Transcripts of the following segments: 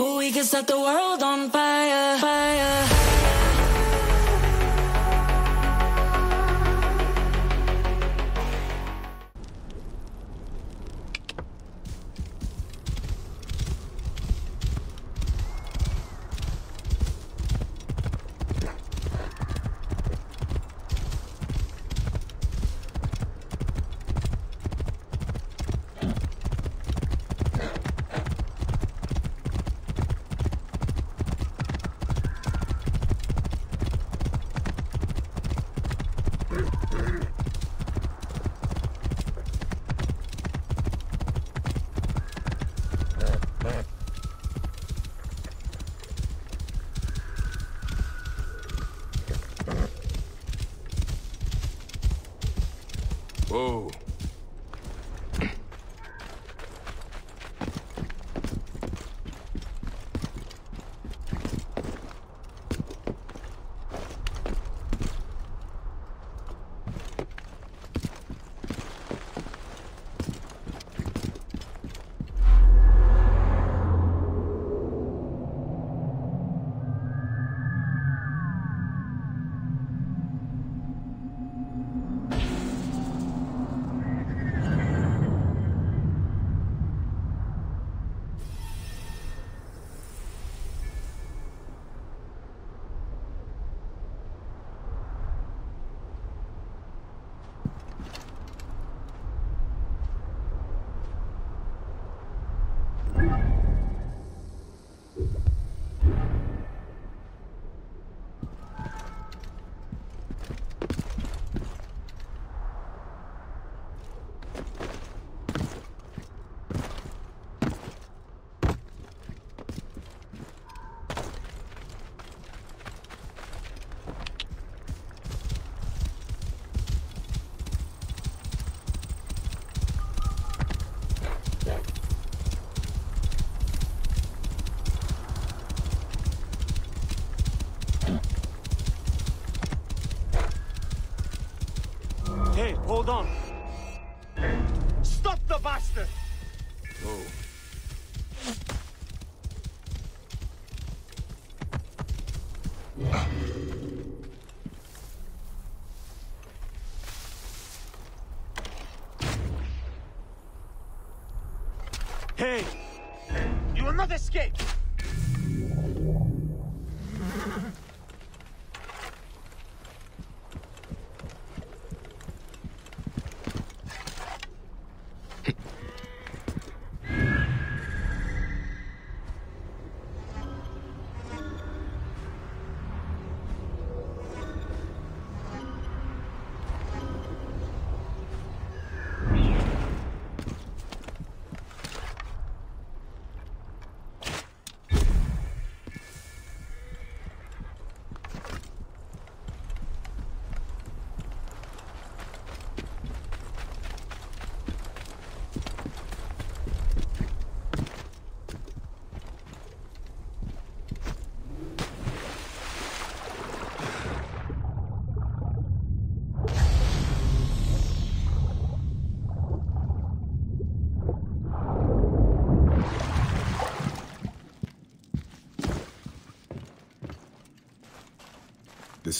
We can set the world on fire, fire.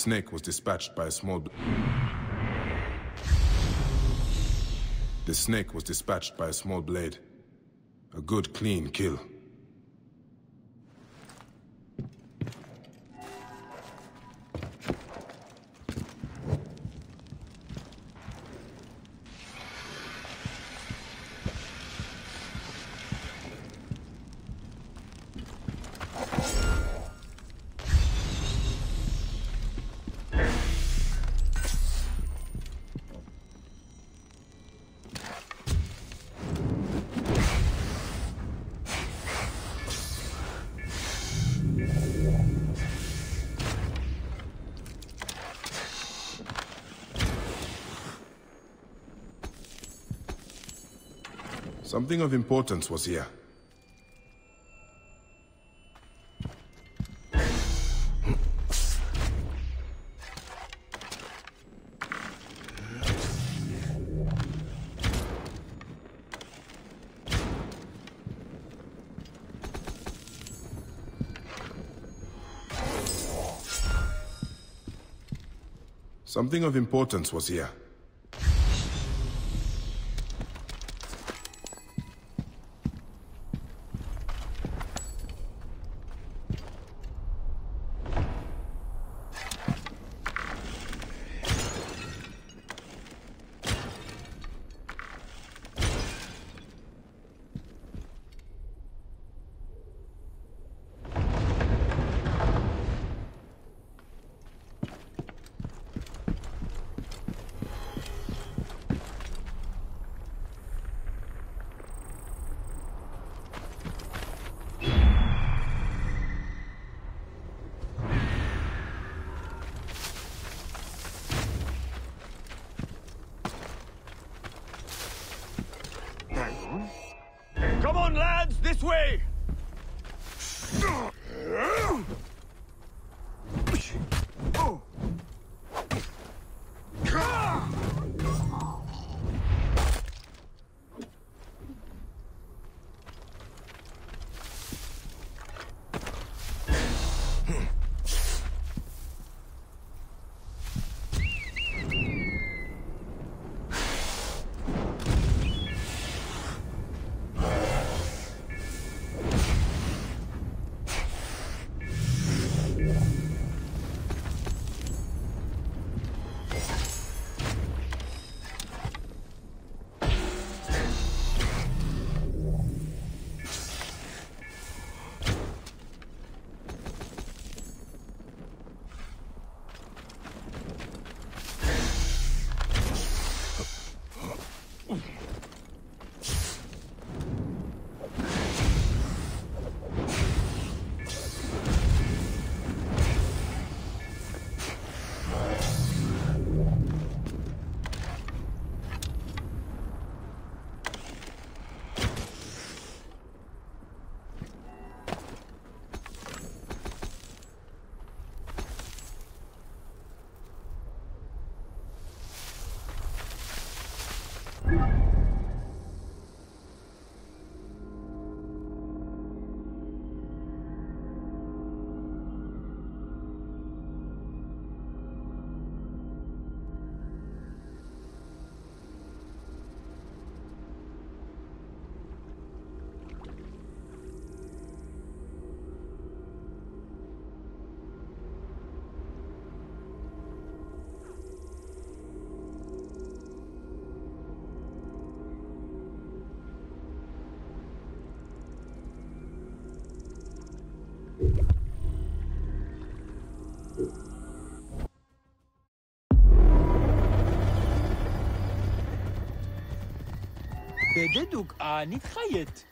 Snake was dispatched by a small... The snake was dispatched by a small blade. A good, clean kill. Something of importance was here. Something of importance was here. Deduk a nitrayet.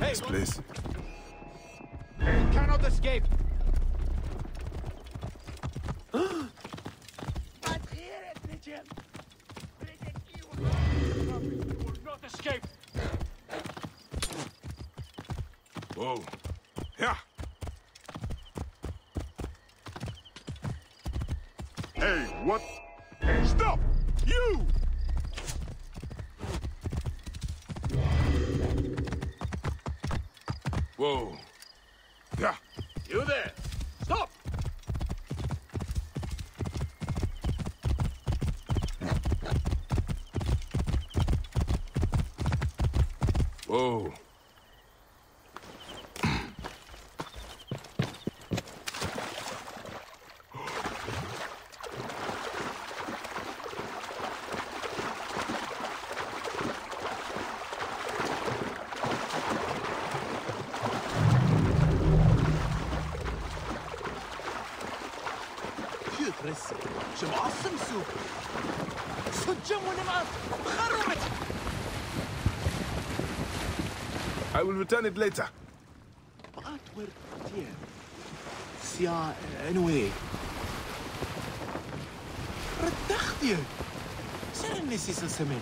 This place what? Stop! return it later. بقات ورد كتير سيا anyway ردختي سر النسي سلسمين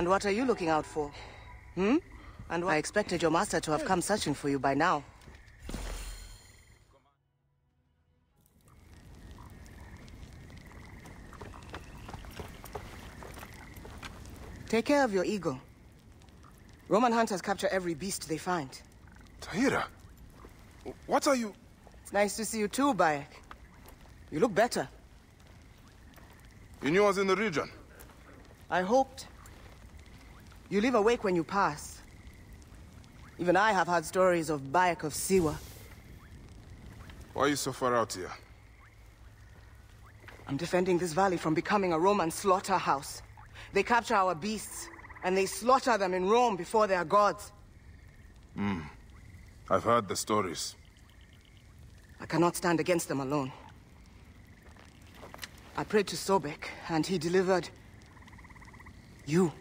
And what are you looking out for? Hmm? And I expected your master to have come searching for you by now. Take care of your ego. Roman hunters capture every beast they find. Tahira! What are you... It's nice to see you too, Bayek. You look better. You knew I was in the region? I hoped. You leave awake when you pass. Even I have heard stories of Bayek of Siwa. Why are you so far out here? I'm defending this valley from becoming a Roman slaughterhouse. They capture our beasts, and they slaughter them in Rome before their gods. Hmm. I've heard the stories. I cannot stand against them alone. I prayed to Sobek, and he delivered... you.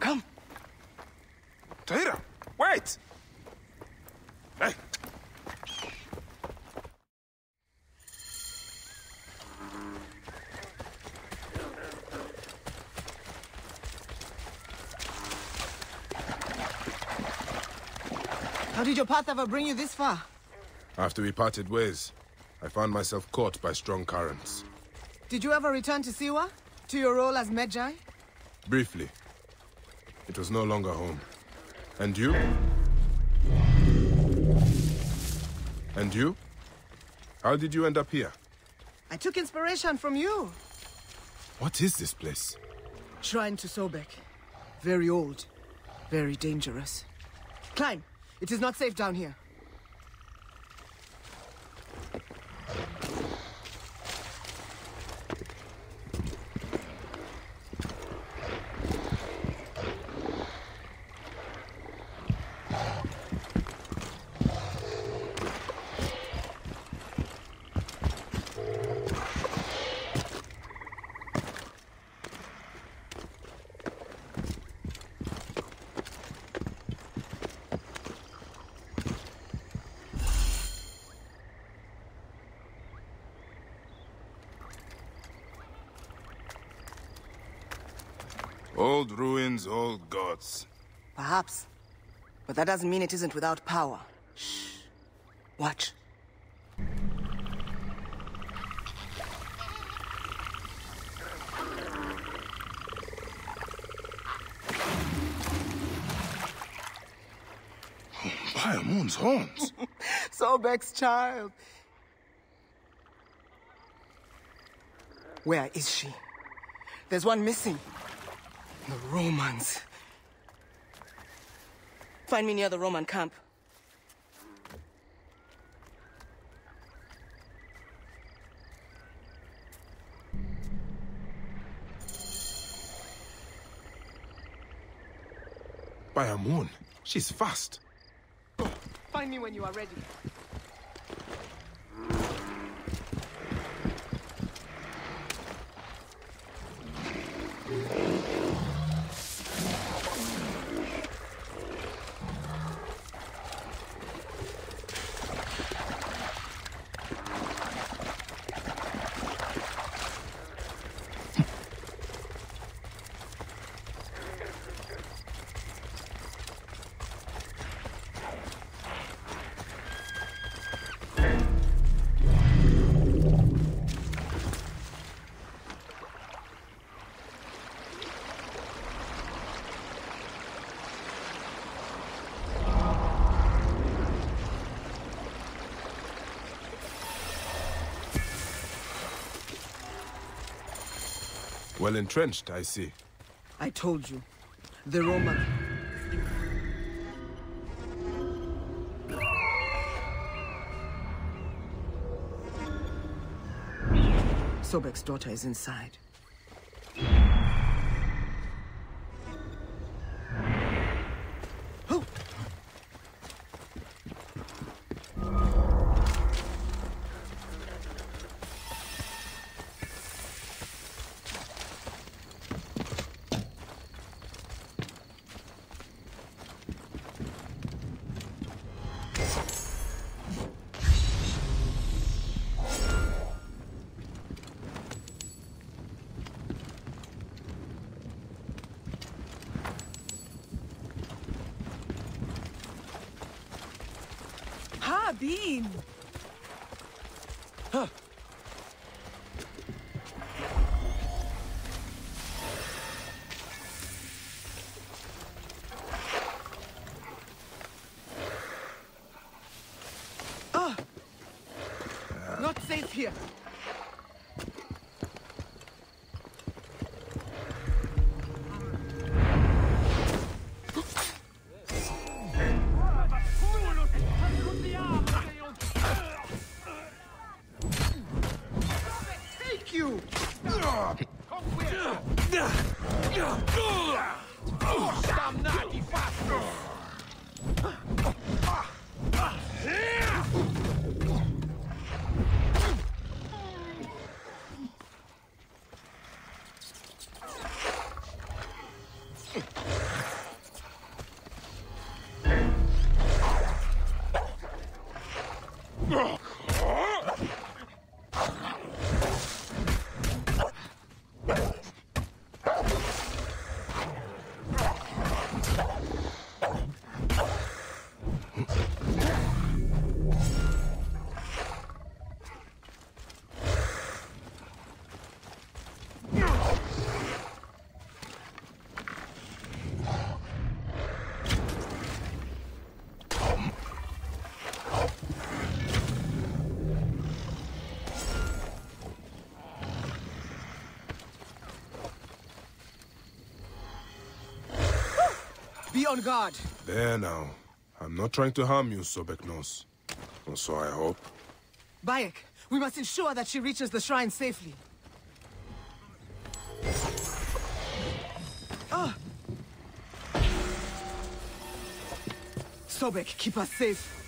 Huh? Come! Tahira! Wait! Hey! How did your path ever bring you this far? After we parted ways, I found myself caught by strong currents. Did you ever return to Siwa? To your role as Medjay? Briefly. It was no longer home. And you? And you? How did you end up here? I took inspiration from you. What is this place? Shrine to Sobek. Very old. Very dangerous. Climb! It is not safe down here. Old ruins, old. Perhaps. But that doesn't mean it isn't without power. Shh. Watch. Bayamun's horns. Sobek's child. Where is she? There's one missing. The Romans. Find me near the Roman camp. By a moon. She's fast. Find me when you are ready. Well entrenched, I see. I told you. The Roman. Sobek's daughter is inside. Oh! Ha, on guard. There now. I'm not trying to harm you, Sobeknos. Or so I hope. Bayek, we must ensure that she reaches the shrine safely. Ah! Sobek, keep us safe.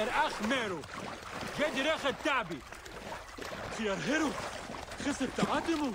خير أخ ميرو. قدر أخذ تعبي خير هيرو. خسر تعادمه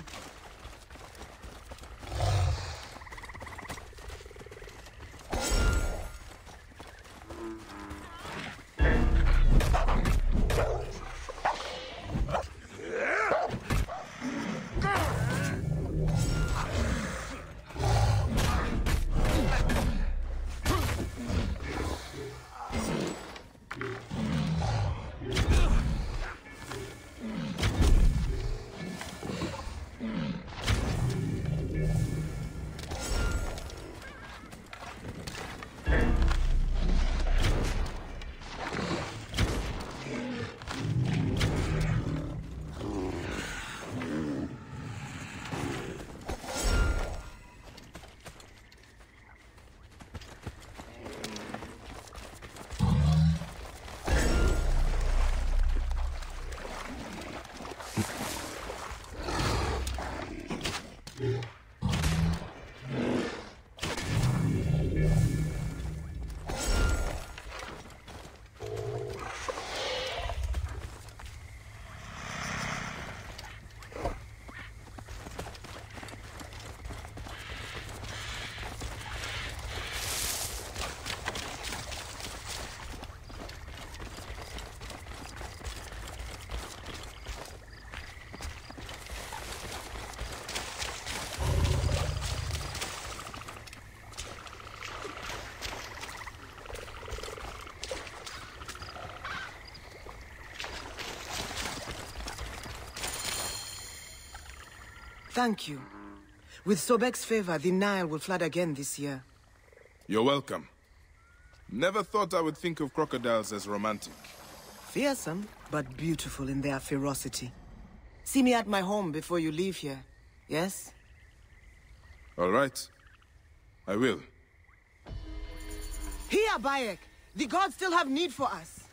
Thank you. With Sobek's favor, the Nile will flood again this year. You're welcome. Never thought I would think of crocodiles as romantic. Fearsome, but beautiful in their ferocity. See me at my home before you leave here, yes? All right. I will. Here, Bayek! The gods still have need for us.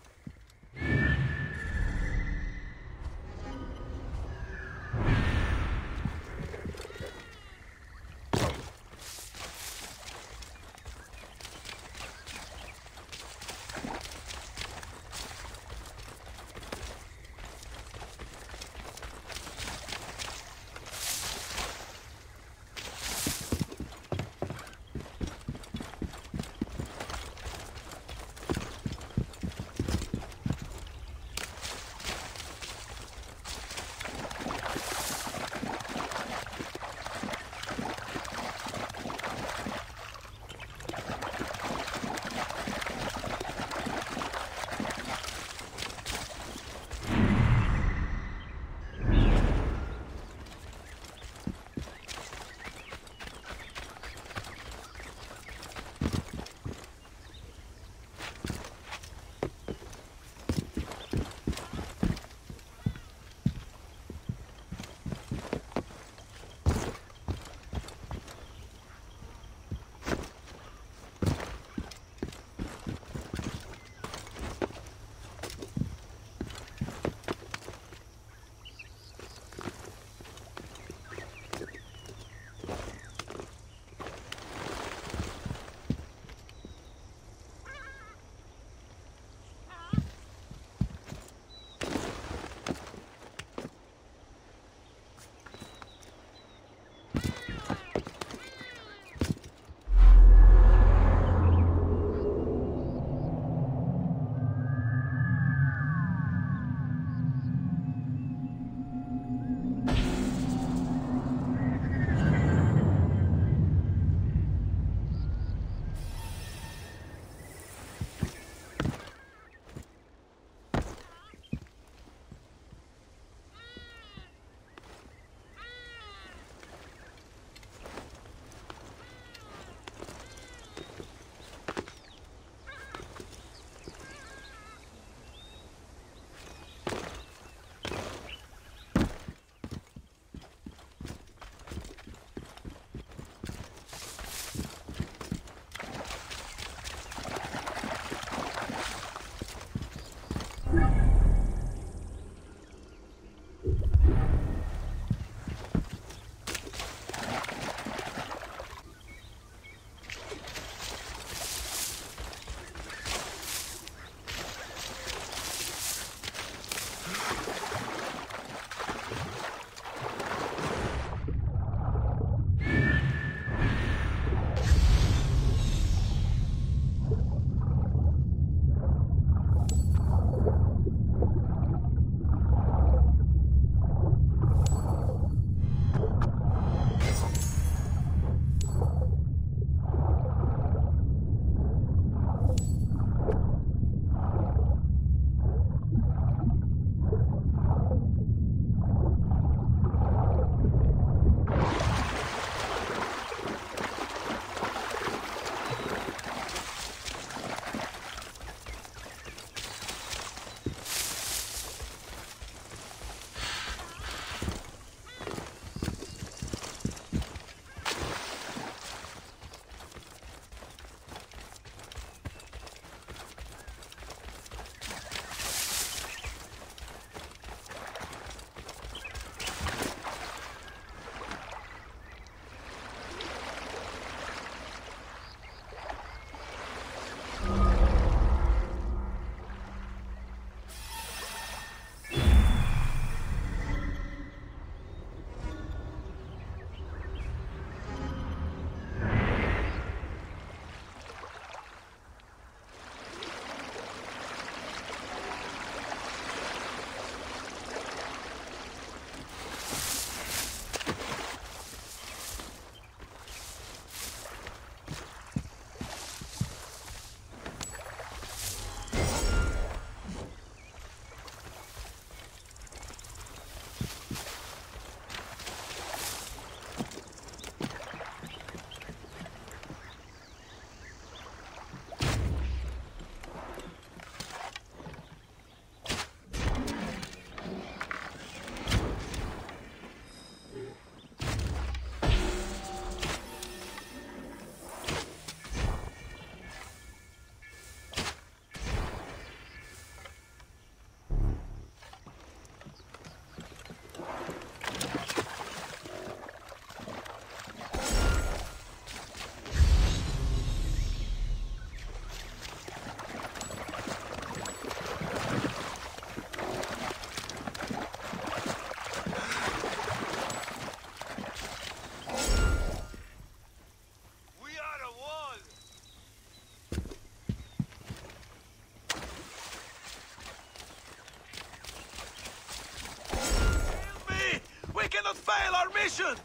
Fail our mission!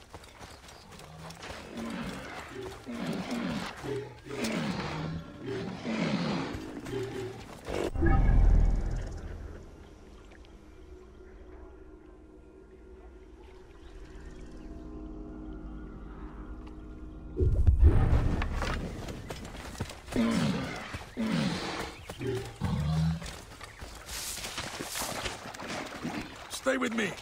Stay with me.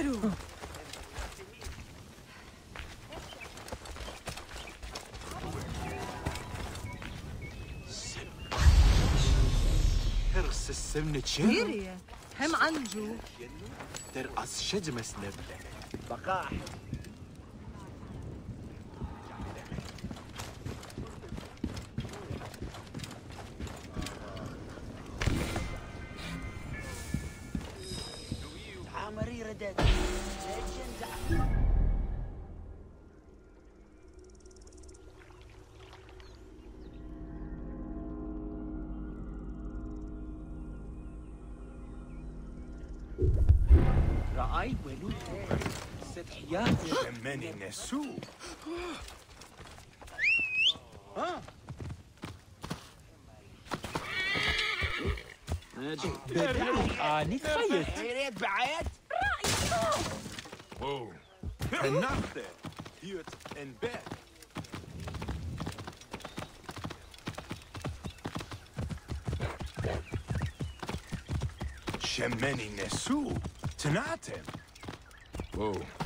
اعتذروا هرس السمنة شنو؟ هم عنجو. ترقص شجمة سنبلة. بقاح. Nesu. Tanatem. Whoa.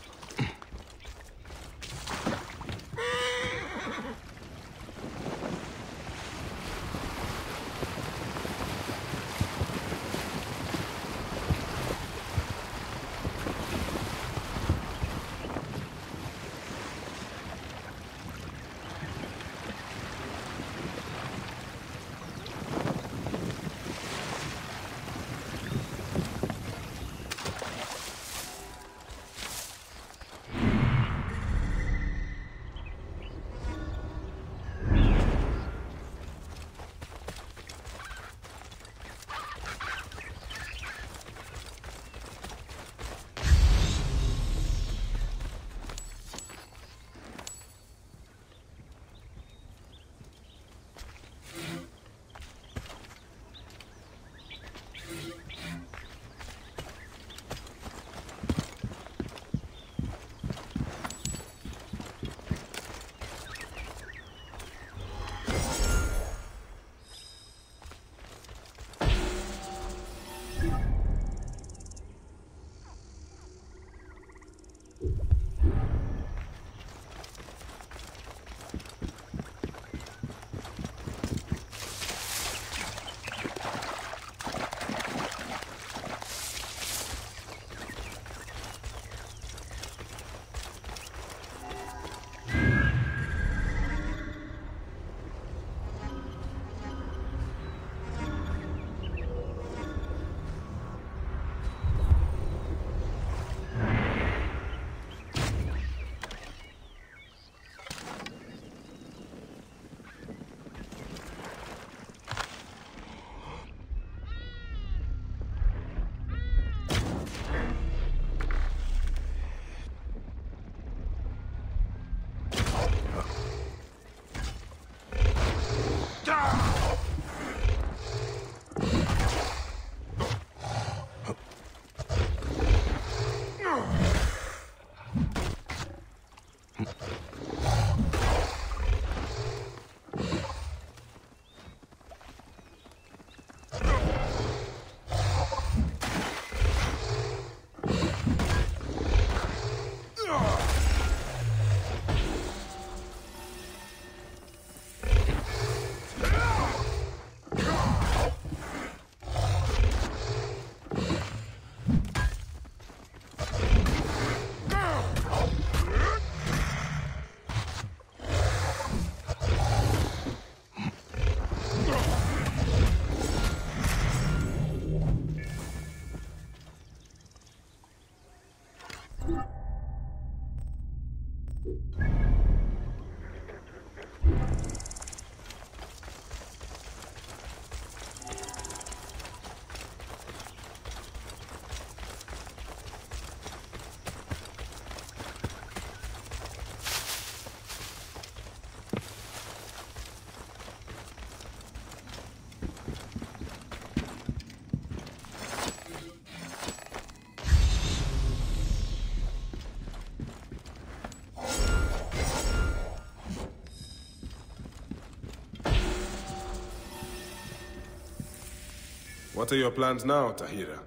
What are your plans now, Tahira?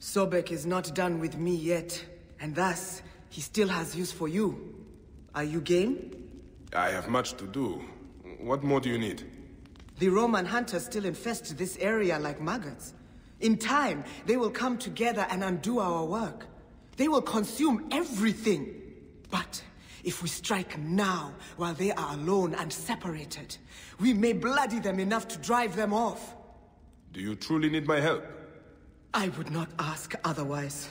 Sobek is not done with me yet, and thus, he still has use for you. Are you game? I have much to do. What more do you need? The Roman hunters still infest this area like maggots. In time, they will come together and undo our work. They will consume everything. But if we strike now, while they are alone and separated, we may bloody them enough to drive them off. Do you truly need my help? I would not ask otherwise.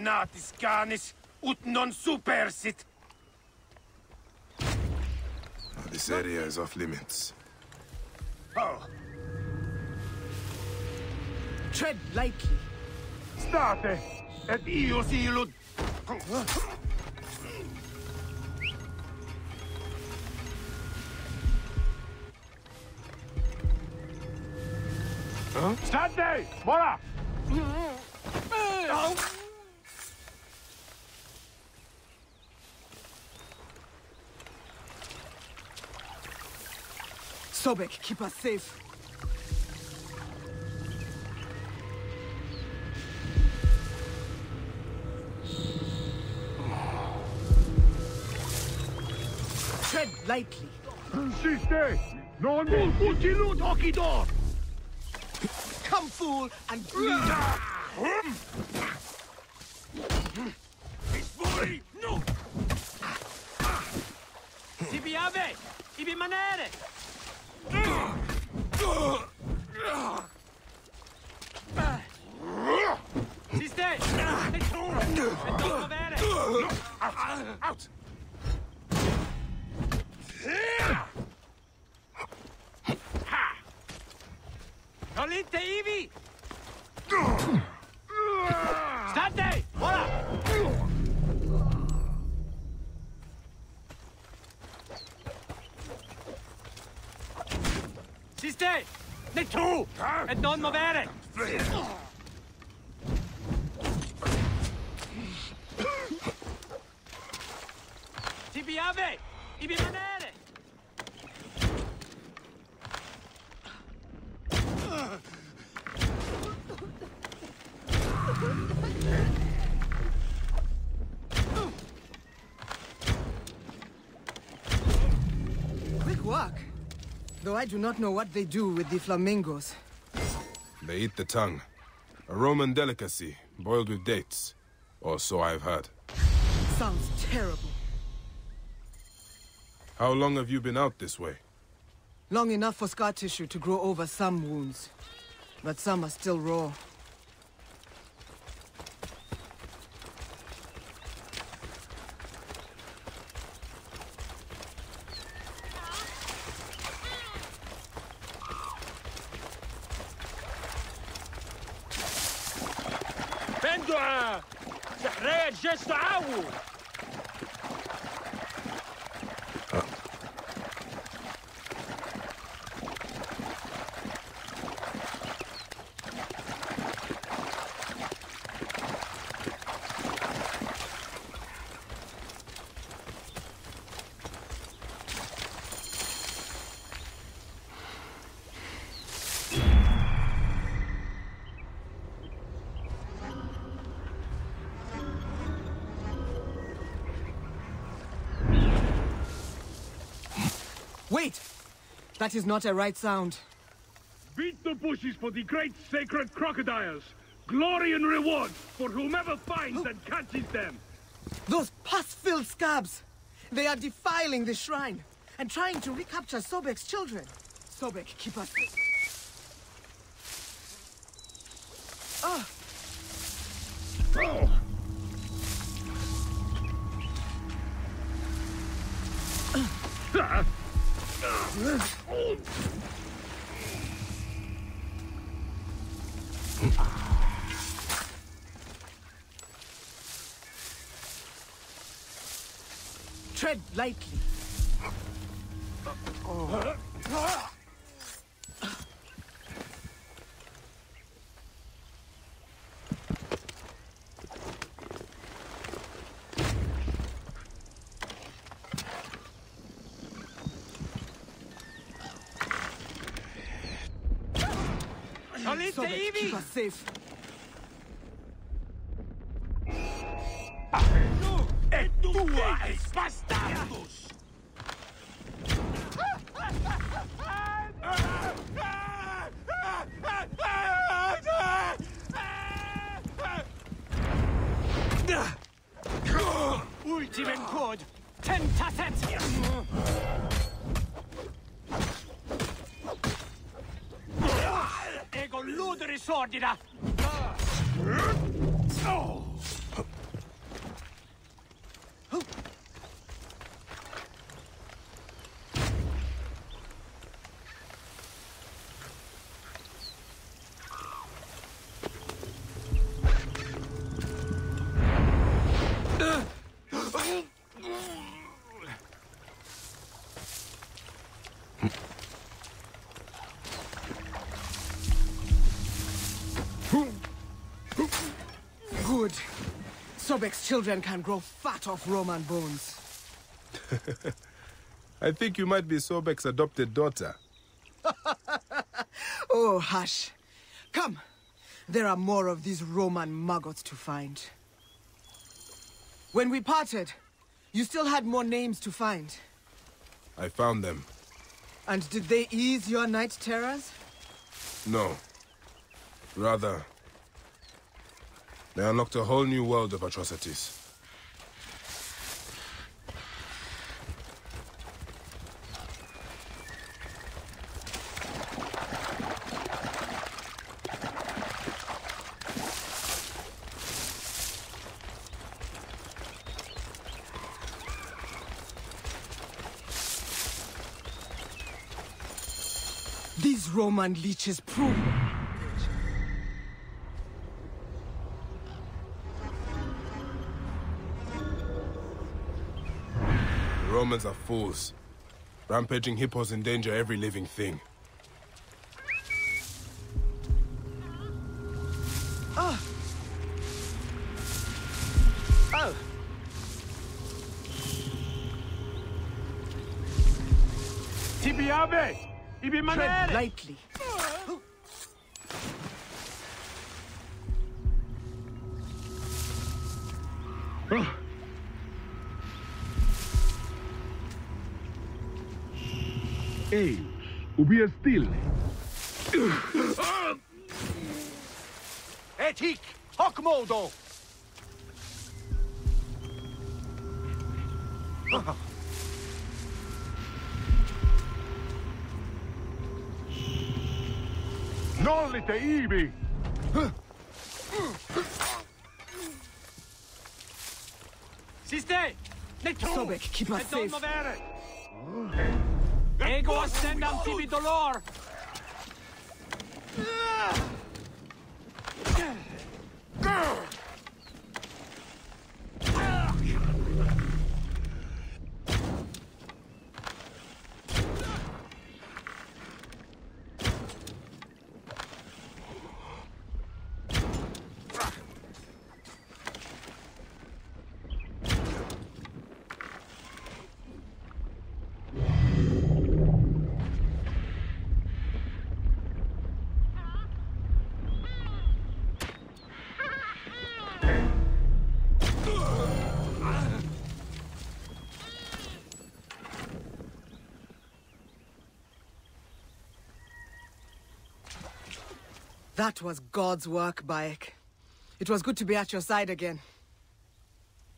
Damnatis canis, ut non supersit! This area is off limits. Oh, Tread lightly. state, et io silud... State! Voilà! Mm-hmm. Sobek, keep us safe. Tread lightly. Siste! Non mul putilud hocidor! Come, fool, and bleed. Fuori! No! Ibi ave! Ibi manere! Siste! Though I do not know what they do with the flamingos. They eat the tongue. A Roman delicacy, boiled with dates. Or so I've heard. Sounds terrible. How long have you been out this way? Long enough for scar tissue to grow over some wounds. But some are still raw. That is not a right sound. Beat the bushes for the great sacred crocodiles! Glory and reward for whomever finds and catches them! Those pus-filled scabs! They are defiling the shrine and trying to recapture Sobek's children. Sobek, keep us. Ah! Tread lightly. Salite, Sobek, keep Ivi! us safe. Children can grow fat off Roman bones. I think you might be Sobek's adopted daughter. Oh, hush. Come. There are more of these Roman maggots to find. When we parted, you still had more names to find. I found them. And did they ease your night terrors? No. Rather, they unlocked a whole new world of atrocities. These Roman leeches prove... The Romans are fools. Rampaging hippos endanger every living thing. Ah. Ah. Oh, Tibiabe! Ibi tread manere! lightly. Ah. Eius, ubi stille. Et hic! Hoc modo! Nollite ibi! Siste! Ne tro! Sobek, keep us safe. Ego ascendam tibi dolor! That was God's work, Bayek. It was good to be at your side again.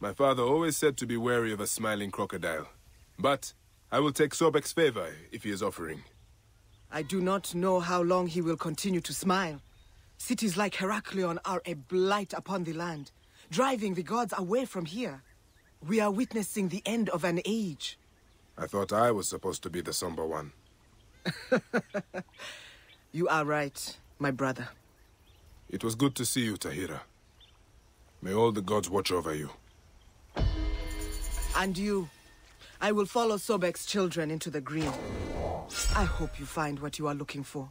My father always said to be wary of a smiling crocodile. But I will take Sobek's favor if he is offering. I do not know how long he will continue to smile. Cities like Heraklion are a blight upon the land. driving the gods away from here. We are witnessing the end of an age. I thought I was supposed to be the somber one. You are right, my brother. It was good to see you, Tahira. May all the gods watch over you. And you. I will follow Sobek's children into the green. I hope you find what you are looking for.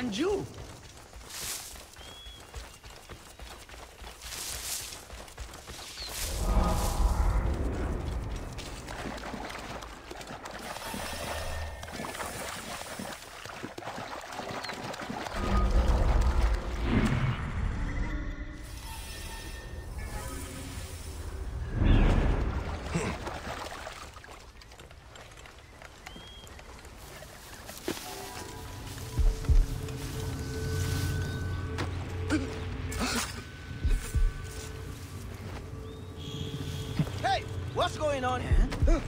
Game Anju. Going on?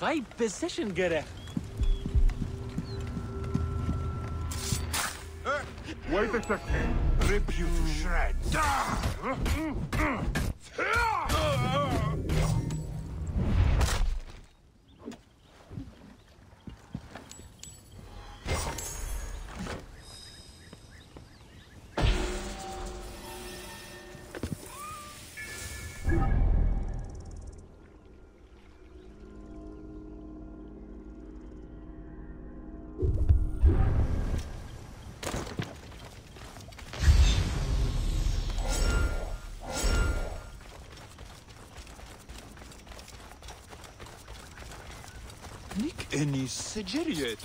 High position gerecht. Wait a second. Rip you to shreds. Mm. Ennis Sejeriet.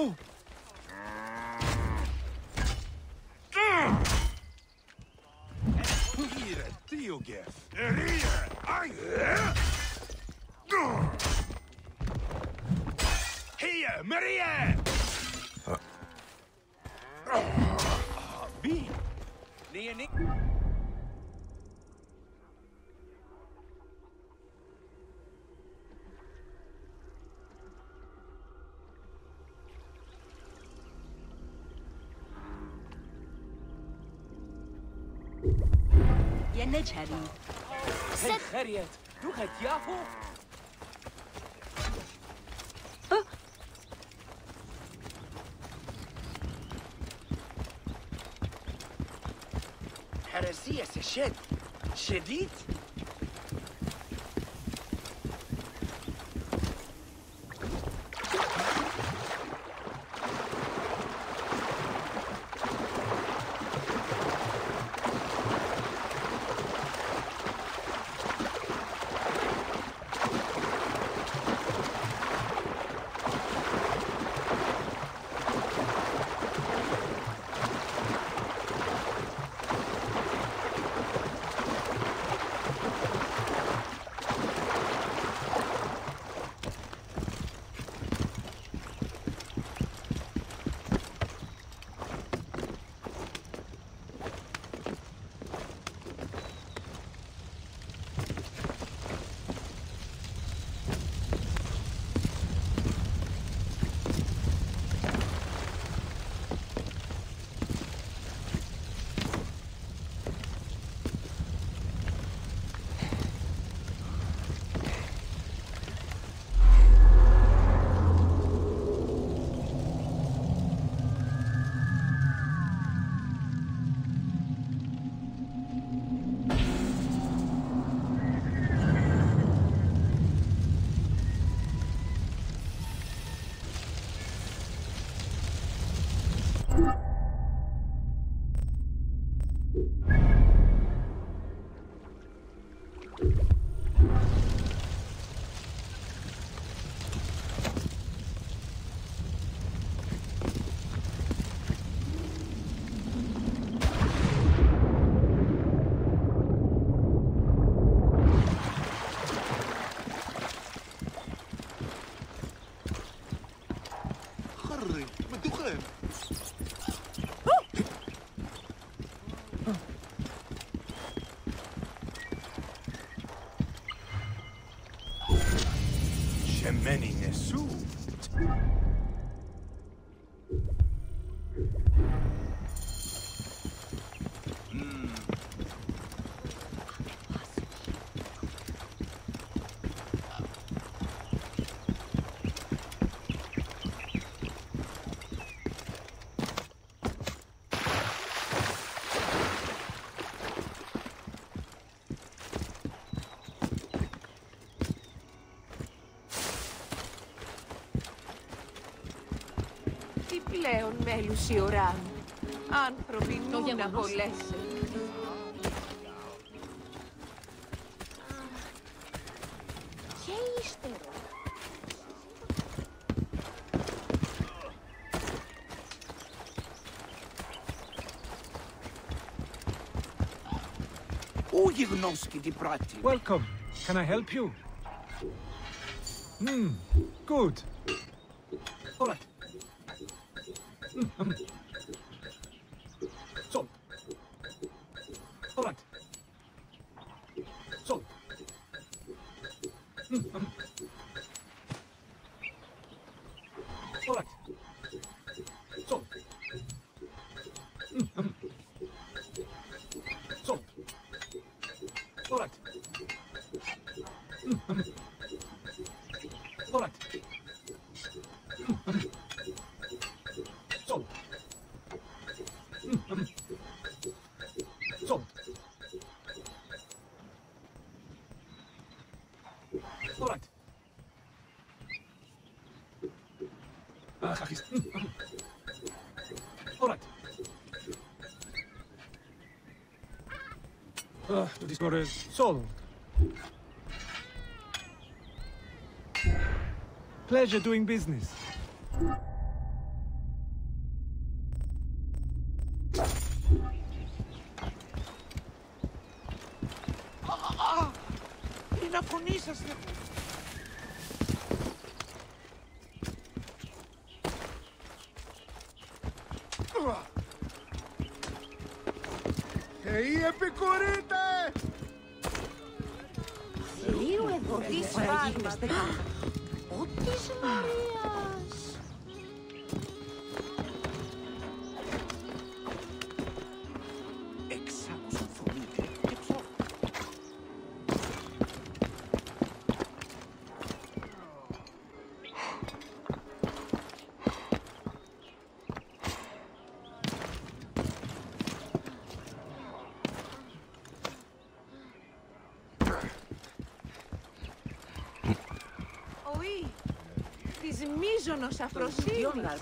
Oh, Hier, Diogef. Hier, ai. Hier, Maria! Wie? Ah, nee, نجهري هل خريت لغة ياهو حرسية شد. شدید؟ μέλους η ουρά μου. Άνθρωποι νου να απολέσει. Και ύστερο. Ού γιγνώσκει την πράτη. Welcome. Can I help you? Hmm, good. To this. Pleasure doing business. Μόνος αφροσύνης.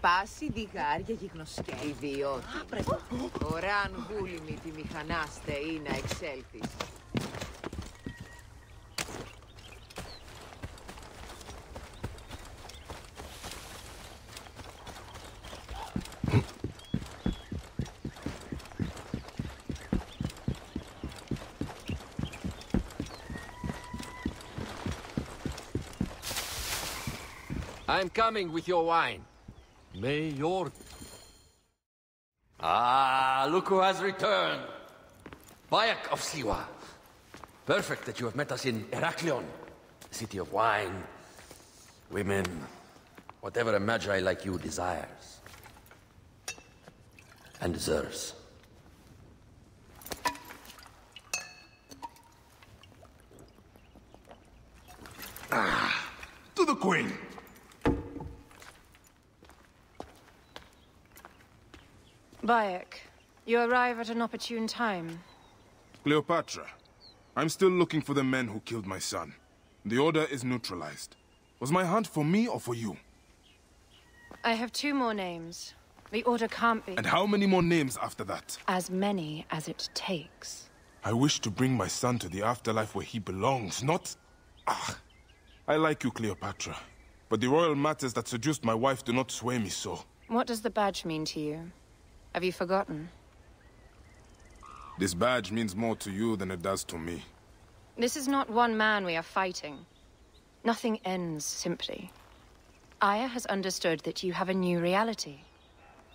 Πάση διγάρια γιγνοσκέ. Ιδιώτη. Οράν βούλημη τη μηχανάστε είναι εξέλθης. I'm coming with your wine. May your... Ah, look who has returned. Bayek of Siwa. Perfect that you have met us in Heraklion, city of wine, women, whatever a Medjay like you desires. And deserves. Ah, To the queen! Bayek, you arrive at an opportune time. Cleopatra, I'm still looking for the men who killed my son. The order is neutralized. Was my hunt for me or for you? I have two more names. The order can't be And how many more names after that? as many as it takes. I wish to bring my son to the afterlife where he belongs, not... Ah. I like you, Cleopatra. But the royal matters that seduced my wife do not sway me so. What does the badge mean to you? Have you forgotten? This badge means more to you than it does to me. This is not one man we are fighting. Nothing ends simply. Aya has understood that you have a new reality.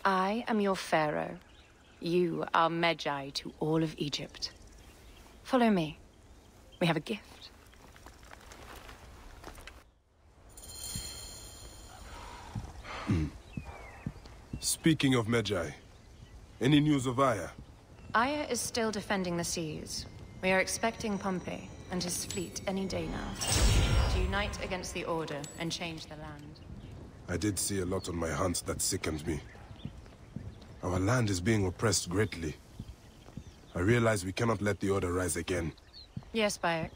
I am your pharaoh. You are Medjay to all of Egypt. Follow me. We have a gift. Hmm. Speaking of Medjay, any news of Aya? Aya is still defending the seas. We are expecting Pompey and his fleet any day now to unite against the Order and change the land. I did see a lot on my hunt that sickened me. Our land is being oppressed greatly. I realize we cannot let the Order rise again. Yes, Bayek.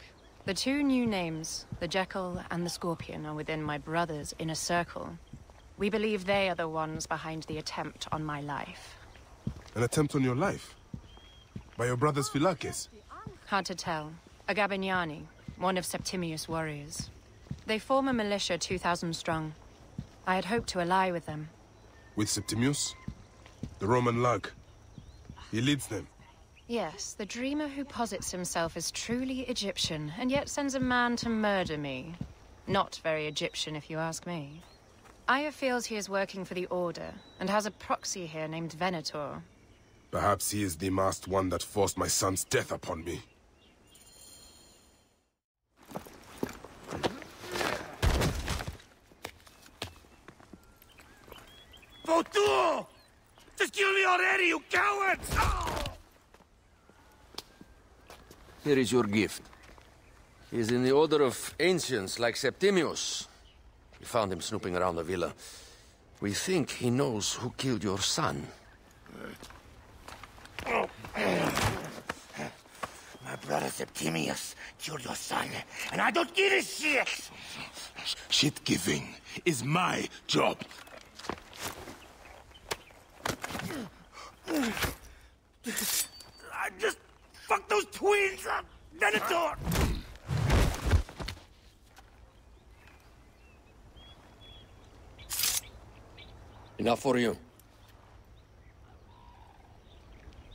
The two new names, the Jackal and the Scorpion, are within my brother's inner circle. We believe they are the ones behind the attempt on my life. An attempt on your life? By your brothers Phylakes? Hard to tell. A Gabiniani, one of Septimius' warriors. They form a militia 2,000 strong. I had hoped to ally with them. With Septimius? The Roman lug. He leads them. Yes, the dreamer who posits himself as truly Egyptian, and yet sends a man to murder me. Not very Egyptian, if you ask me. Aya feels he is working for the Order, and has a proxy here named Venator. Perhaps he is the masked one that forced my son's death upon me. Votuo! Just kill me already, you cowards! Oh! Here is your gift. He is in the order of ancients like Septimius. We found him snooping around the villa. We think he knows who killed your son. My brother Septimius killed your son, and I don't give a shit! Shit giving is my job. I just fuck those twins up, Venator! Enough for you.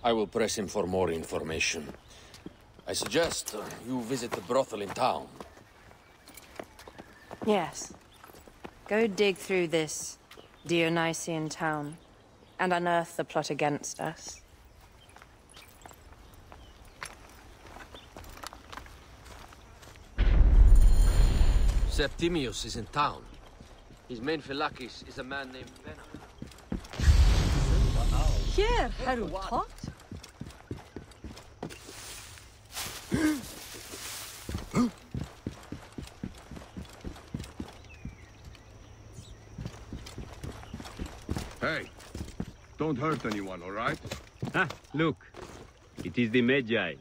I will press him for more information. I suggest uh, you visit the brothel in town. Yes. Go dig through this Dionysian town and unearth the plot against us. Septimius is in town. His main Phylakes is a man named Venom. Here, Harut Hey, don't hurt anyone, all right? Ah, look, it is the Medjay.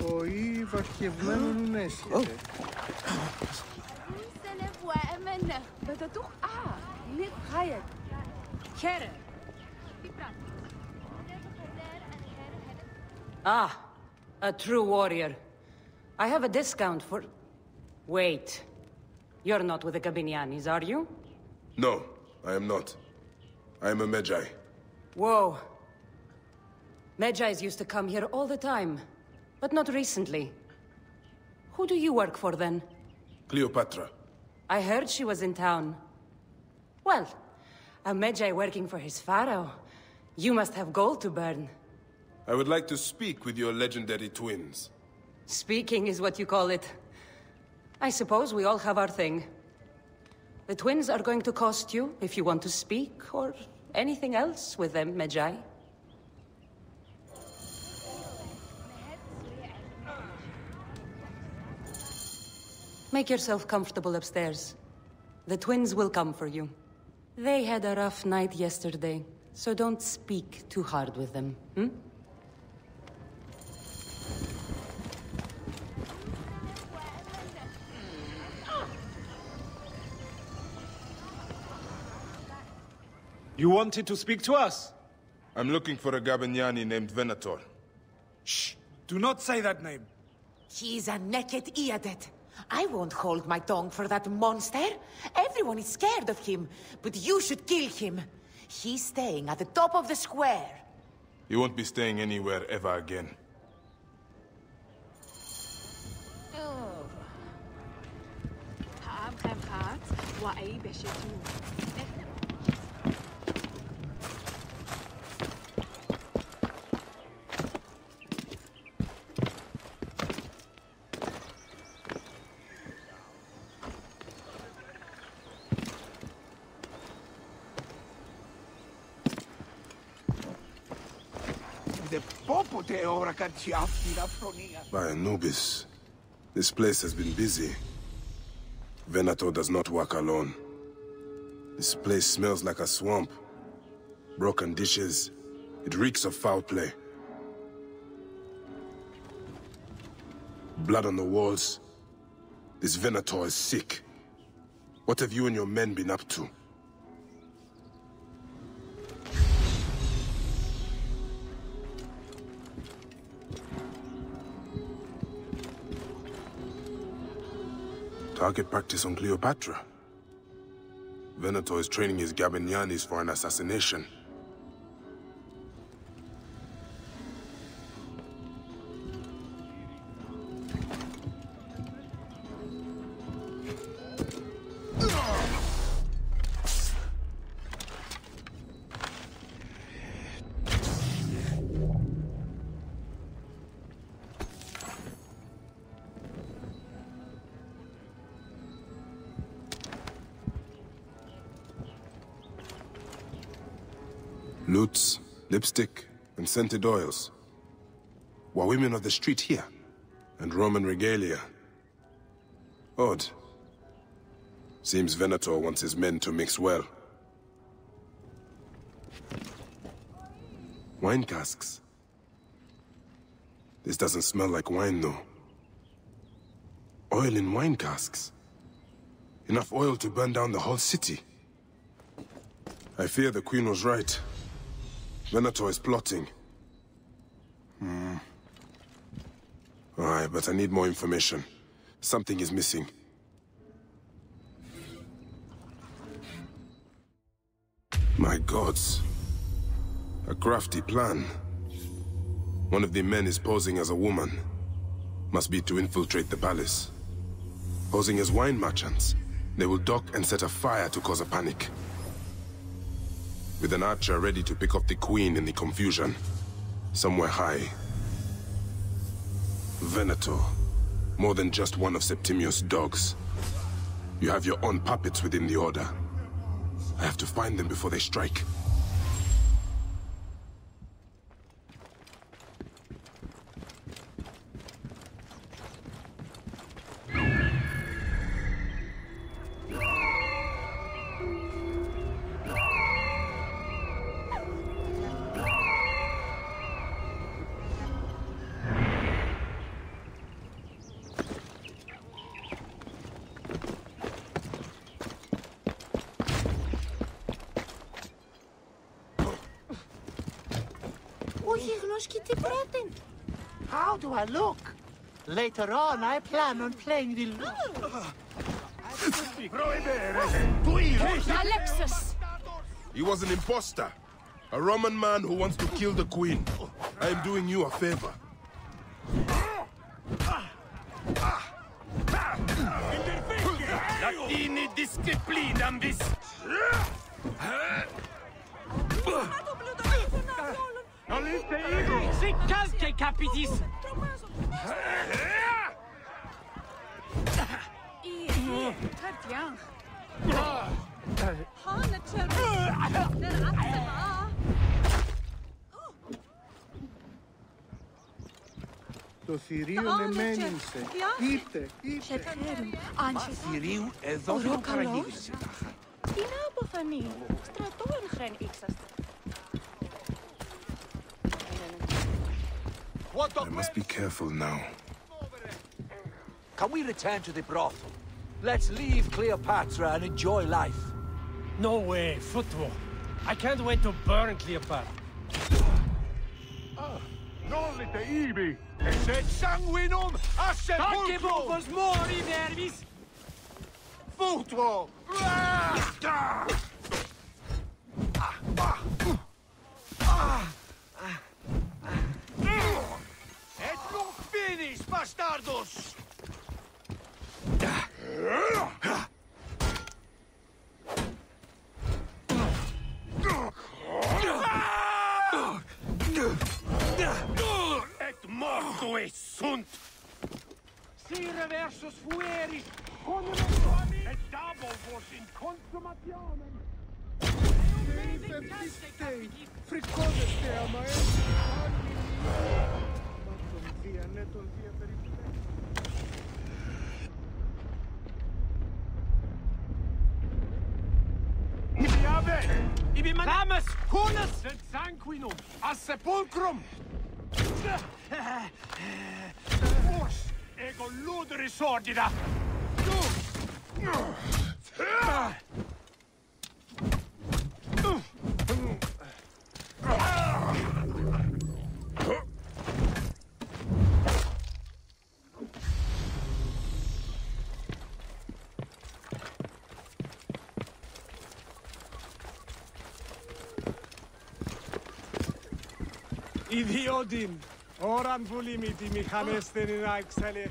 Oh, oh. Ah, a true warrior. I have a discount for... Wait. You're not with the Gabinianis, are you? No, I am not. I am a Medjay. Whoa. Medjais used to come here all the time, but not recently. Who do you work for, then? Cleopatra. I heard she was in town. Well, a Medjay working for his pharaoh. You must have gold to burn. I would like to speak with your legendary twins. Speaking is what you call it. I suppose we all have our thing. The twins are going to cost you if you want to speak, or anything else with them, Medjay. Make yourself comfortable upstairs. The twins will come for you. They had a rough night yesterday, so don't speak too hard with them, hmm? You wanted to speak to us? I'm looking for a Gabiniani named Venator. Shh! Do not say that name! He's a naked Iadet. I won't hold my tongue for that monster. Everyone is scared of him, but you should kill him. He's staying at the top of the square. He won't be staying anywhere ever again. Oh. By Anubis, this place has been busy. Venator does not work alone. This place smells like a swamp. Broken dishes. It reeks of foul play. Blood on the walls. This Venator is sick. What have you and your men been up to? Target practice on Cleopatra. Venator is training his Gabinianis for an assassination. Lipstick, and scented oils. Were women of the street here? And Roman regalia. Odd. Seems Venator wants his men to mix well. Wine casks. This doesn't smell like wine, though. Oil in wine casks. Enough oil to burn down the whole city. I fear the Queen was right. Venator is plotting. Hmm. Alright, but I need more information. Something is missing. My gods. A crafty plan. One of the men is posing as a woman. Must be to infiltrate the palace. Posing as wine merchants, they will dock and set a fire to cause a panic. With an archer ready to pick off the queen in the confusion. Somewhere high. Venator. More than just one of Septimius' dogs. You have your own puppets within the Order. I have to find them before they strike. Later on, I plan on playing the lute. Alexis! He was an impostor. A Roman man who wants to kill the queen. I am doing you a favor. C'est calme, tes capitis Το θηρίο με μένησε. Ήρθε, ήρθε. Θηρίου εδώ δεν παραγγείλησε. Είναι αποφανή. Στρατό εν χρέν ήξαστε. I must be careful now. Can we return to the brothel? Let's leave Cleopatra and enjoy life. No way, football. I can't wait to burn Cleopatra. Ah, Nolite ibi! E se sanguinum a Tanke sepulcro! vos mori nervis! Futro! Et ah! ah, finis, bastardos! Et mortui sunt! Si reversus fueris, et dabo vos in consummationem! Eum benedictaste, Fricodeste a maestri, via, ha netto il via per il tempo. Ibi manamus, cunas! sed sanguinum, a sepulcrum. Fors, ego ludri sordida. Ιδιότην, ώραν βουλήμη τη μηχανές να εξέλε.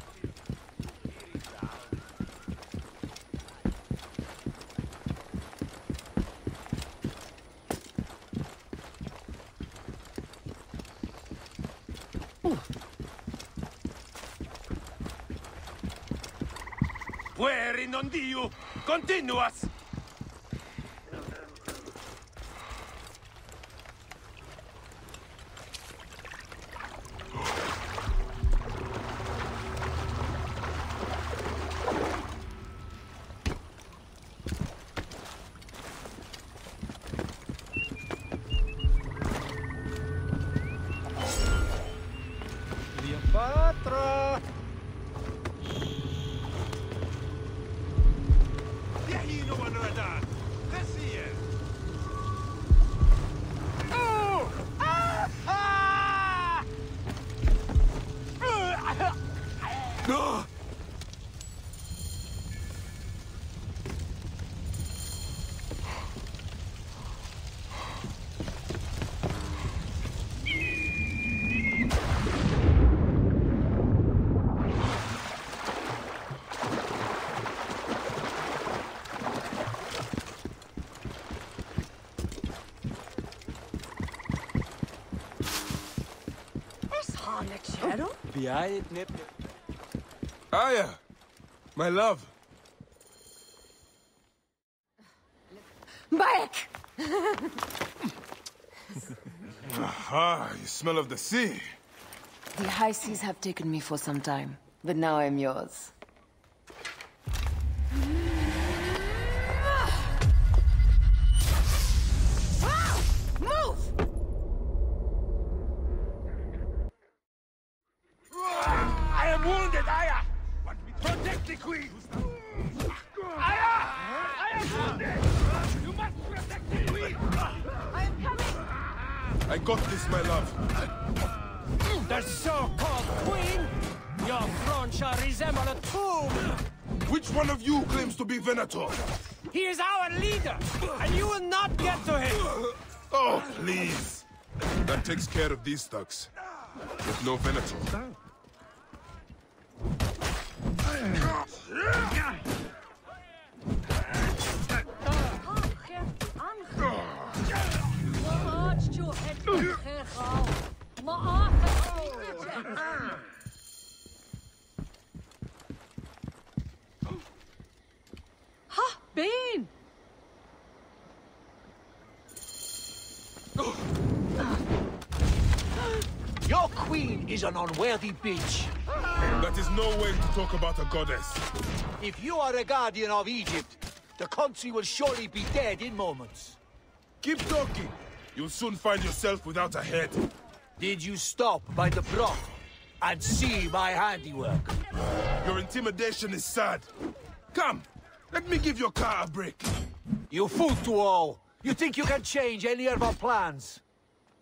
Pueri non diu! Continuas! Shadow? Behind nip. Aya! My love! Back! Aha, you smell of the sea. The high seas have taken me for some time, but now I'm yours. Care of these thugs. With no Venator. Watch your head, careful! Ma Ha! Bean! Your queen is an bitch. That is no way to talk about a goddess. If you are a guardian of Egypt, the country will surely be dead in moments. Keep talking. You'll soon find yourself without a head. Did you stop by the broth and see my handiwork? Your intimidation is sad. Come, let me give your car a break. You fool to all. You think you can change any of our plans?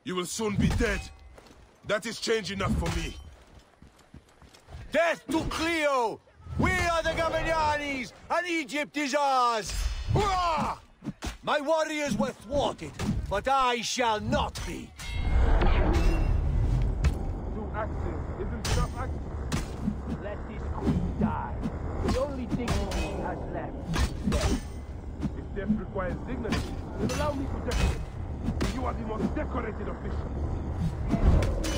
You will soon be dead. That is change enough for me. Death to Cleo! We are the Gabinianis, and Egypt is ours! Hurrah! My warriors were thwarted, but I shall not be. Two axes isn't enough axes. Let this queen die. The only dignity she has left. If death requires dignity, then allow me to decorate. You are the most decorated official.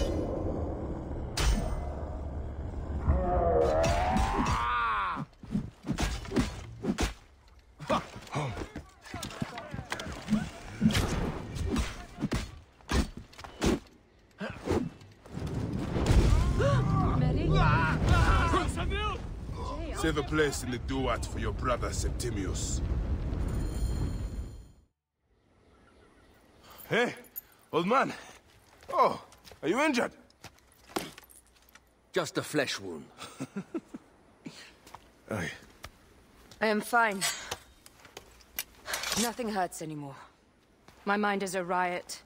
Save a place in the Duat for your brother Septimius. Hey, old man. Oh, are you injured? Just a flesh wound. Aye. I am fine. Nothing hurts anymore. My mind is a riot.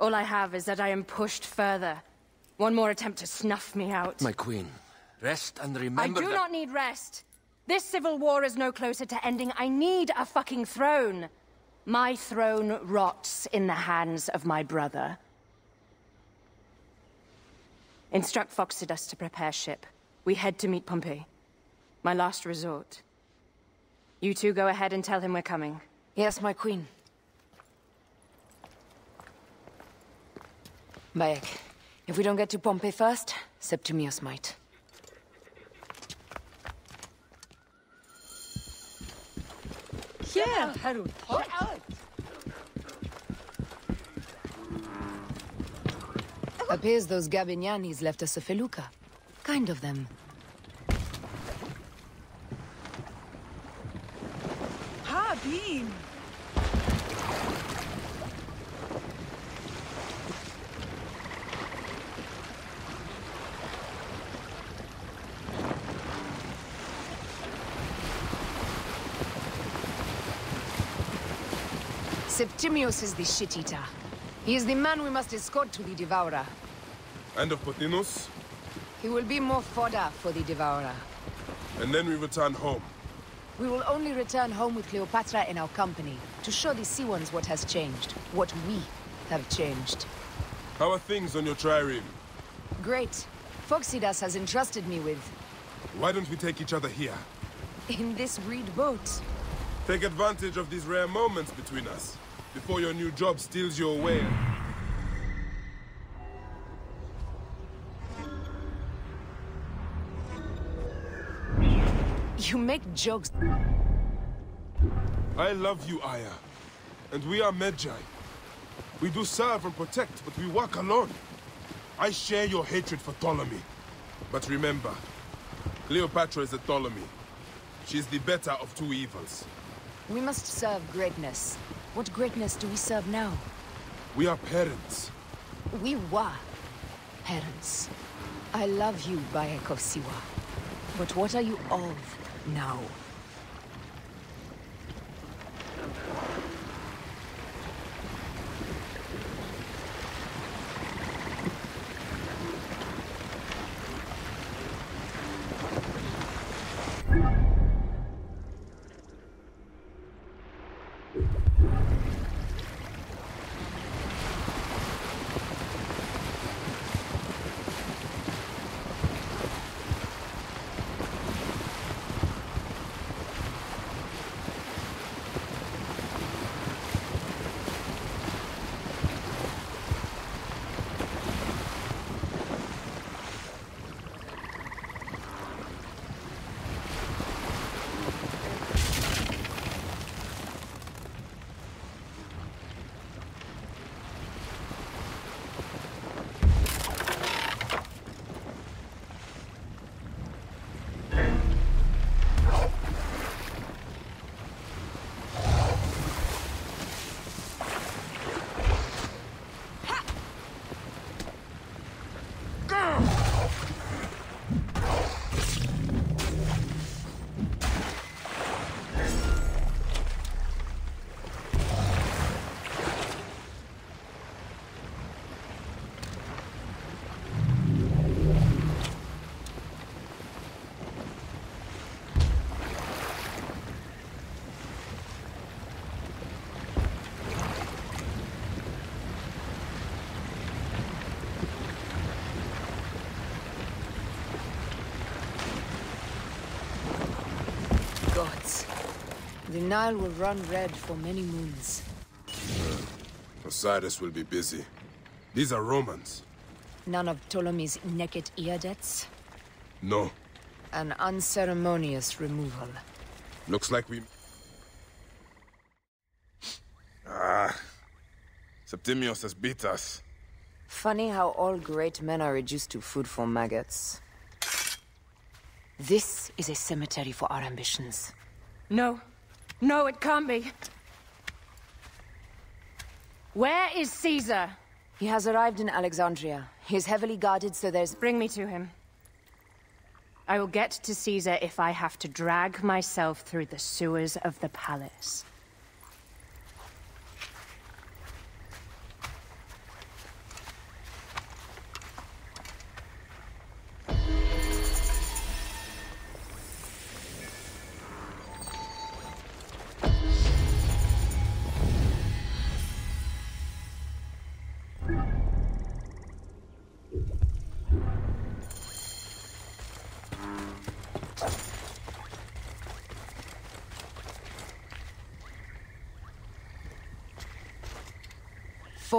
All I have is that I am pushed further. One more attempt to snuff me out. My queen, rest and remember I do that- not need rest. This civil war is no closer to ending. I need a fucking throne. My throne rots in the hands of my brother. Instruct Phoxidas to prepare ship. We head to meet Pompey. My last resort. You two go ahead and tell him we're coming. Yes, my queen. Bayek, if we don't get to Pompey first, Septimius might. Here, Harut. Appears those Gabinianis left us a felucca. Kind of them. Ha, Bean. Septimius is the shit-eater. He is the man we must escort to the Devourer. And of Pothinus? He will be more fodder for the Devourer. And then we return home. We will only return home with Cleopatra in our company, to show the Sea Ones what has changed, what we have changed. How are things on your trireme? Great. Phoxidas has entrusted me with... Why don't we take each other here? in this reed boat. Take advantage of these rare moments between us, before your new job steals you away. You make jokes. I love you, Aya. And we are Medjay. We do serve and protect, but we work alone. I share your hatred for Ptolemy. But remember, Cleopatra is a Ptolemy. She's the better of two evils. We must serve greatness. What greatness do we serve now? We are parents. We were parents. I love you, Bayek of Siwa. But what are you of now? Gods. The Nile will run red for many moons. Osiris will be busy. These are Romans. None of Ptolemy's naked eardets. No. An unceremonious removal. Looks like we... Ah. Septimius has beat us. Funny how all great men are reduced to food for maggots. This is a cemetery for our ambitions. No. No, it can't be. Where is Caesar? He has arrived in Alexandria. He is heavily guarded, so there's... Bring me to him. I will get to Caesar if I have to drag myself through the sewers of the palace.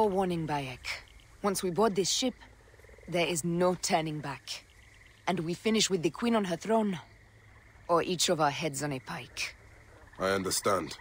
Forewarning, Bayek. Once we board this ship, there is no turning back. And we finish with the Queen on her throne, or each of our heads on a pike. I understand.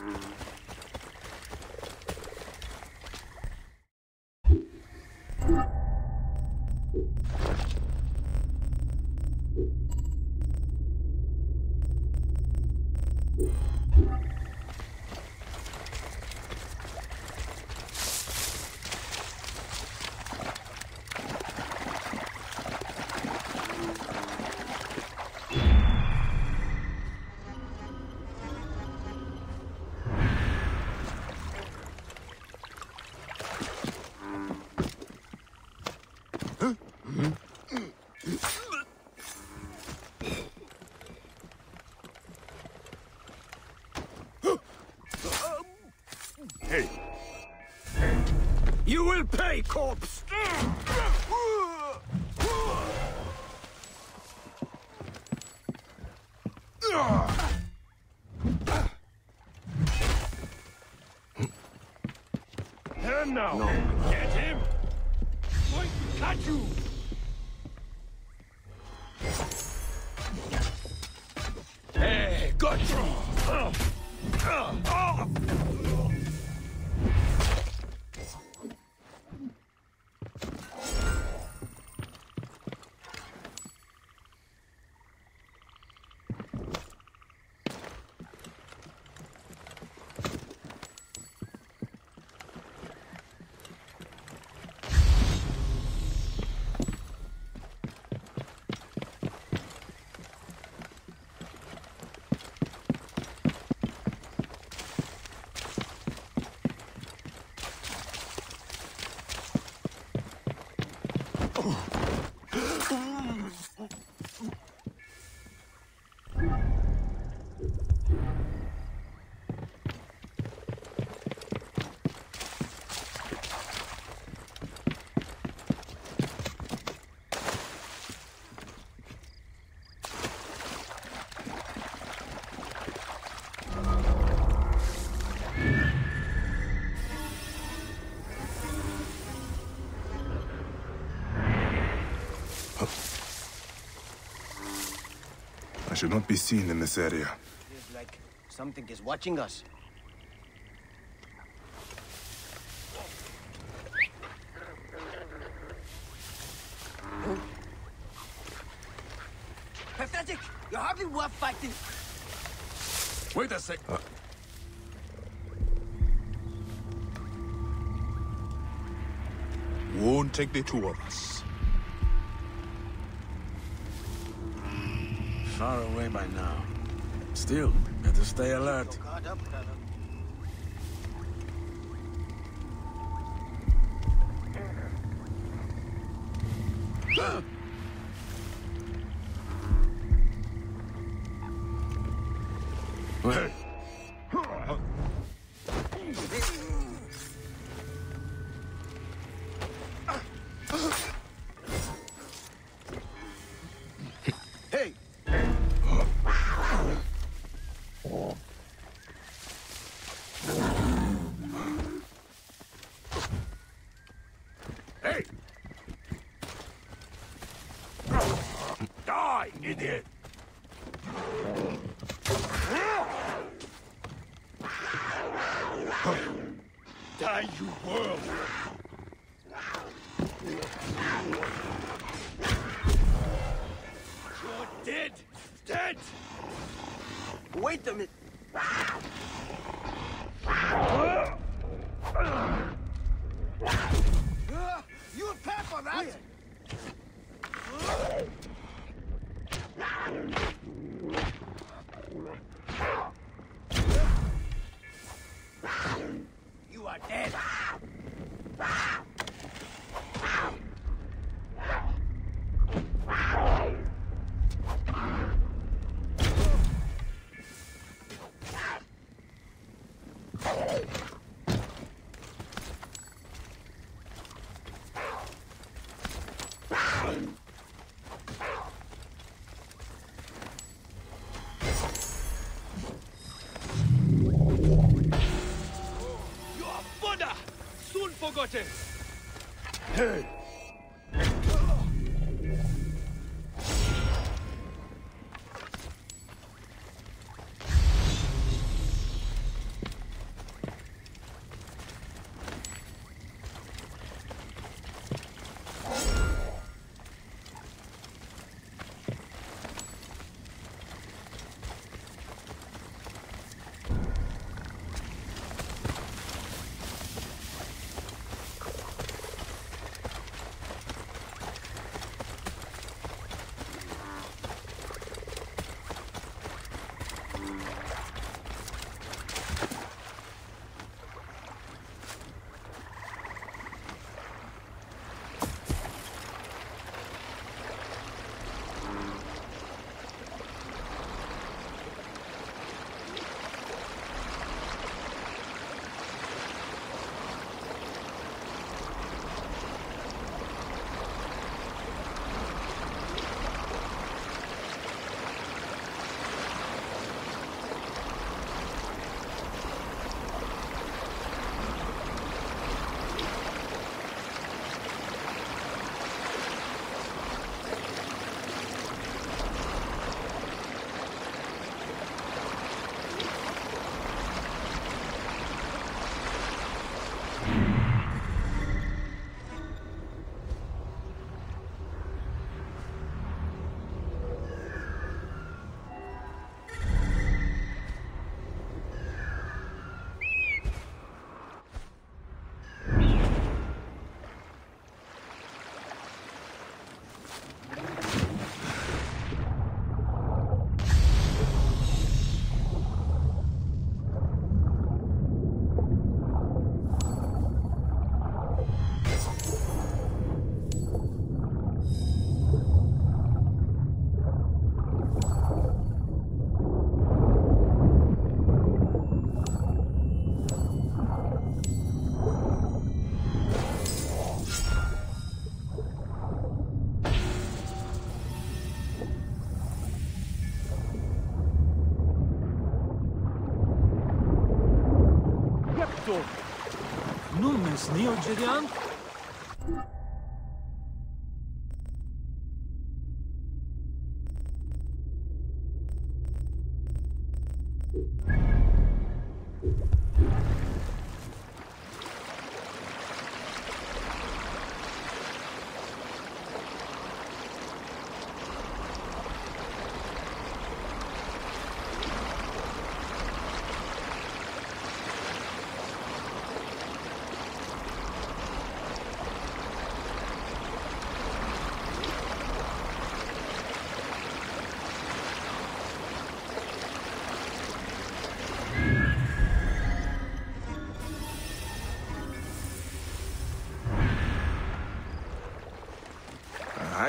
Hey. Now, get him! Going to cut you! Should not be seen in this area. Feels like something is watching us. Pathetic! You're hardly worth fighting! Wait a sec. Uh. Won't take the two of us. Far away by now. Still, better stay alert. Victim Gottes! Hey! Julian.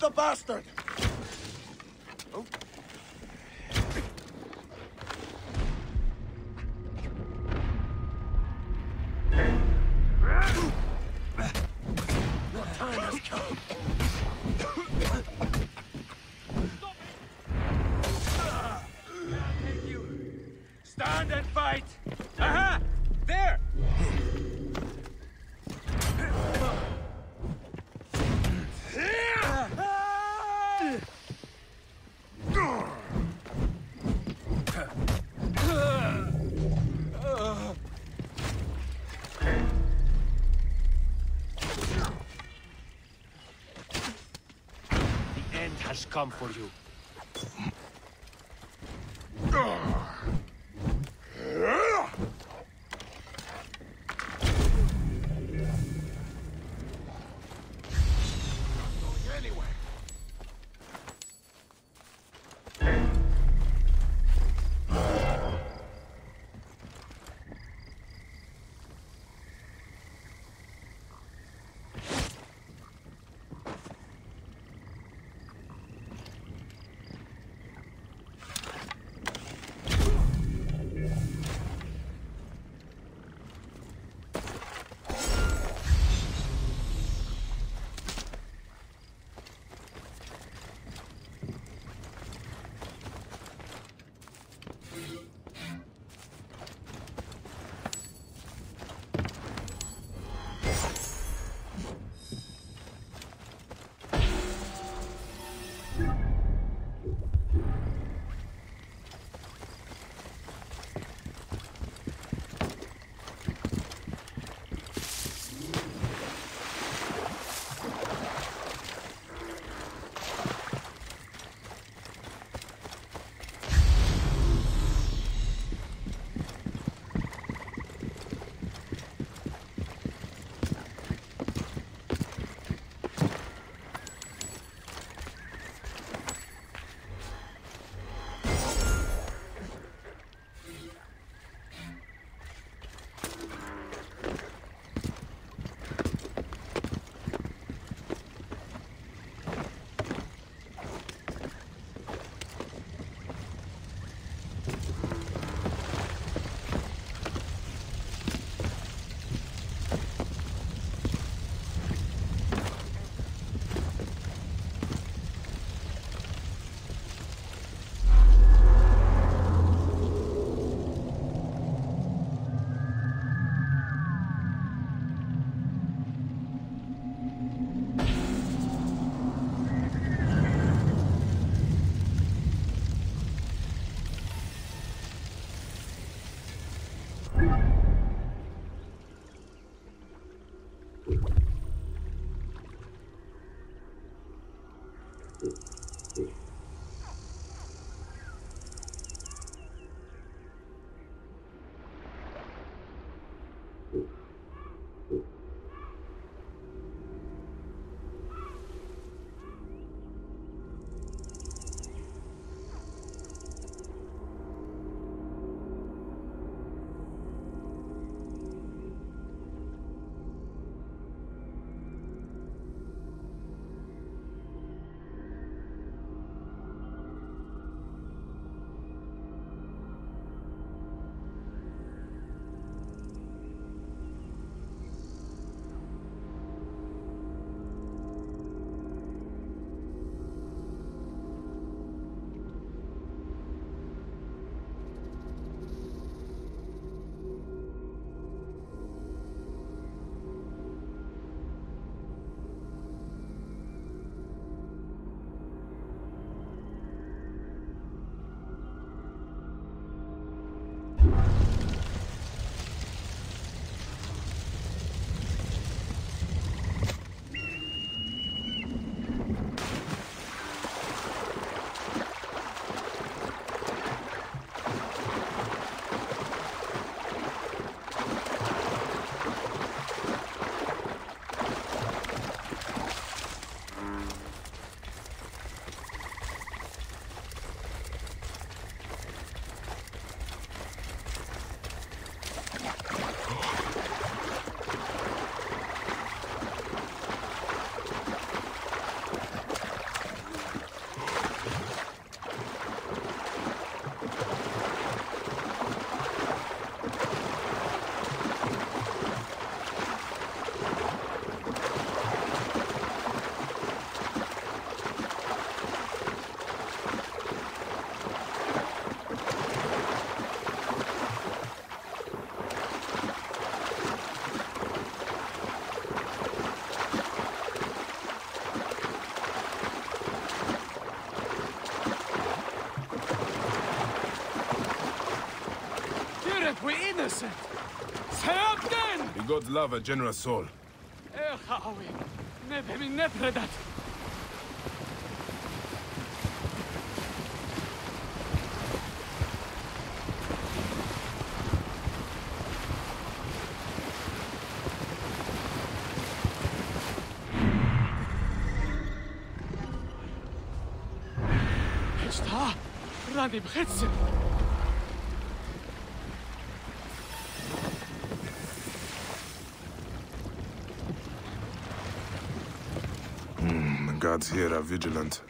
The bastard! Come for you. Ah. Gods love a generous soul. Elchawi, nebe mi nepredat. Šta? Radim hecem. Hmm, the guards here are vigilant.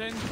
Genet.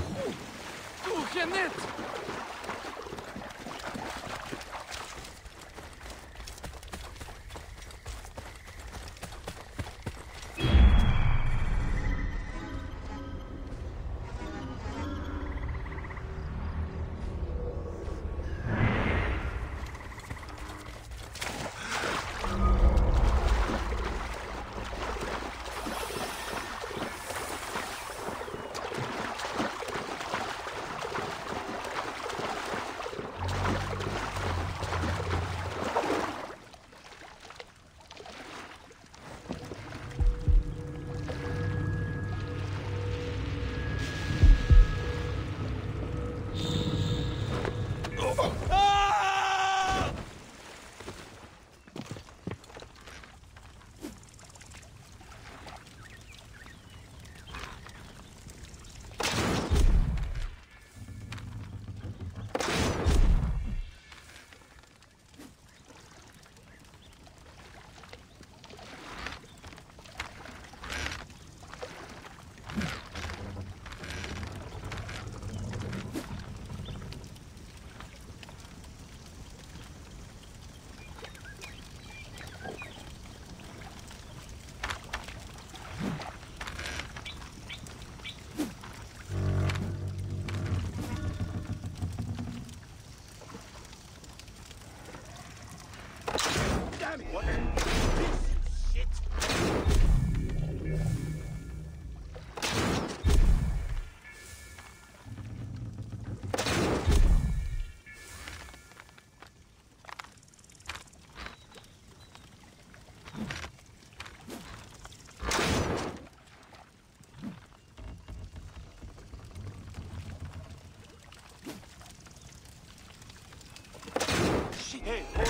Hey, hey.